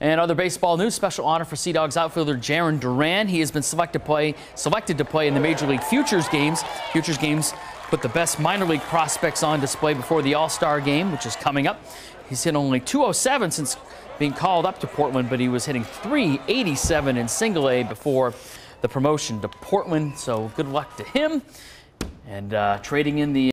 And other baseball news, special honor for Sea Dogs outfielder Jarren Duran. He has been selected to play, selected to play in the Major League Futures games. Futures games put the best minor league prospects on display before the All-Star game, which is coming up. He's hit only 207 since being called up to Portland, but he was hitting 387 in single A before the promotion to Portland. So good luck to him. And uh, trading in the